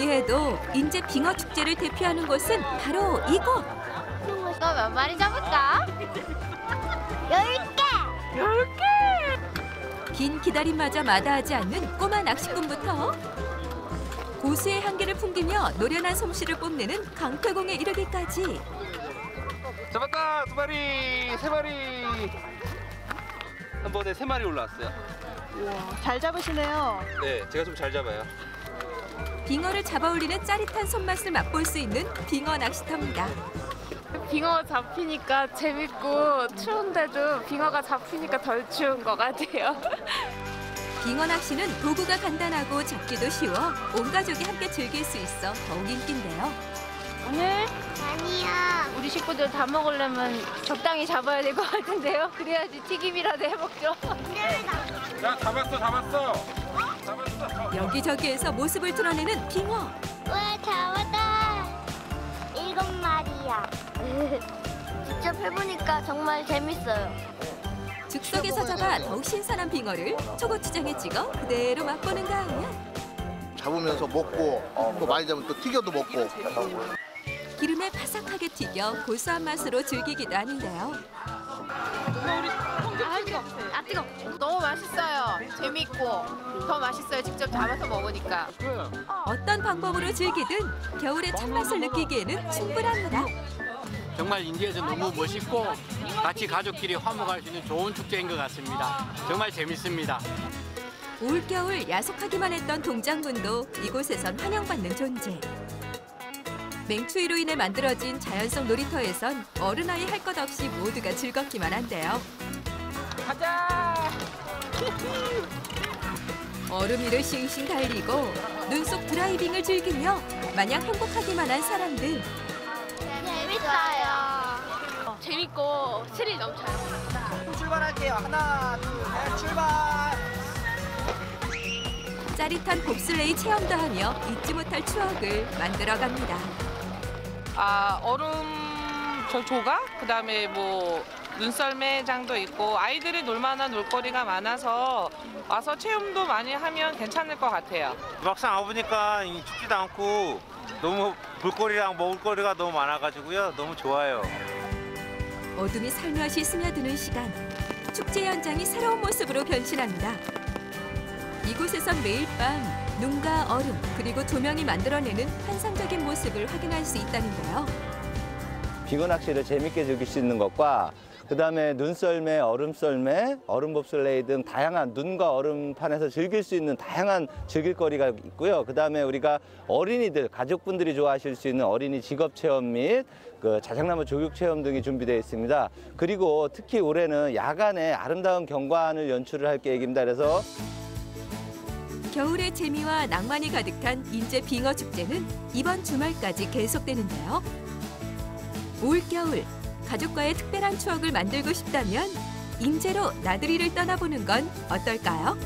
해도 인제 빙어 축제를 대표하는 곳은 바로 이곳. 너 몇 마리 잡을까? 열 개! 긴 기다림마저 마다하지 않는 꼬마 낚시꾼부터 고수의 향기를 풍기며 노련한 솜씨를 뽐내는 강태공에 이르기까지 잡았다 두 마리 세 마리 한 번에 세 마리 올라왔어요. 잘 잡으시네요. 네, 제가 좀 잘 잡아요. 빙어를 잡아올리는 짜릿한 손맛을 맛볼 수 있는 빙어 낚시터입니다. 빙어 잡히니까 재밌고 추운데도 빙어가 잡히니까 덜 추운 것 같아요. 빙어 낚시는 도구가 간단하고 잡기도 쉬워 온 가족이 함께 즐길 수 있어 더욱 인기인데요. 오늘 아니야. 우리 식구들 다 먹으려면 적당히 잡아야 될 것 같은데요. 그래야지 튀김이라도 해먹죠. 야 잡았어 잡았어 잡았어. 여기저기에서 모습을 드러내는 빙어. 와, 잡았다. 일곱 마리야. 직접 해보니까 정말 재밌어요. 즉석에서 잡아 더욱 신선한 빙어를 초고추장에 찍어 그대로 맛보는 가을. 잡으면서 먹고 또 많이 잡으면 또 튀겨도 먹고 기름에 바삭하게 튀겨 고소한 맛으로 즐기기도 하는데요. 아 뜨거. 너무 맛있어요. 재밌고 더 맛있어요. 직접 잡아서 먹으니까. 어떤 방법으로 즐기든 겨울의 참맛을 느끼기에는 충분합니다. 정말 인디에서 너무 멋있고 같이 가족끼리 화목할 수 있는 좋은 축제인 것 같습니다. 정말 재밌습니다. 올겨울 야속하기만 했던 동장군도 이곳에선 환영받는 존재. 맹추위로 인해 만들어진 자연성 놀이터에선 어른아이 할 것 없이 모두가 즐겁기만 한데요. 가자. 얼음 위를 싱싱 달리고 눈속 드라이빙을 즐기며 마냥 행복하기만 한 사람들. 재밌어요. 재밌고 스릴 넘쳐요. 출발할게요. 하나, 둘, 셋, 출발. 짜릿한 봅슬레이 체험도 하며 잊지 못할 추억을 만들어갑니다. 아 얼음 저 조각 그다음에 뭐 눈썰매장도 있고 아이들이 놀만한 놀거리가 많아서 와서 체험도 많이 하면 괜찮을 것 같아요. 막상 와보니까 이 춥지도 않고 너무 볼거리랑 먹을거리가 너무 많아가지고요. 너무 좋아요. 어둠이 살며시 스며드는 시간. 축제 현장이 새로운 모습으로 변신합니다. 이곳에선 매일 밤 눈과 얼음 그리고 조명이 만들어내는 환상적인 모습을 확인할 수 있다는데요. 빙어 낚시를 재밌게 즐길 수 있는 것과 그 다음에 눈썰매, 얼음썰매, 얼음봅슬레이 등 다양한 눈과 얼음판에서 즐길 수 있는 다양한 즐길거리가 있고요. 그 다음에 우리가 어린이들, 가족분들이 좋아하실 수 있는 어린이 직업 체험 및 그 자작나무 조육 체험 등이 준비되어 있습니다. 그리고 특히 올해는 야간에 아름다운 경관을 연출을 할 계획입니다. 그래서 겨울의 재미와 낭만이 가득한 인제 빙어 축제는 이번 주말까지 계속되는데요. 올겨울 가족과의 특별한 추억을 만들고 싶다면 인제로 나들이를 떠나보는 건 어떨까요?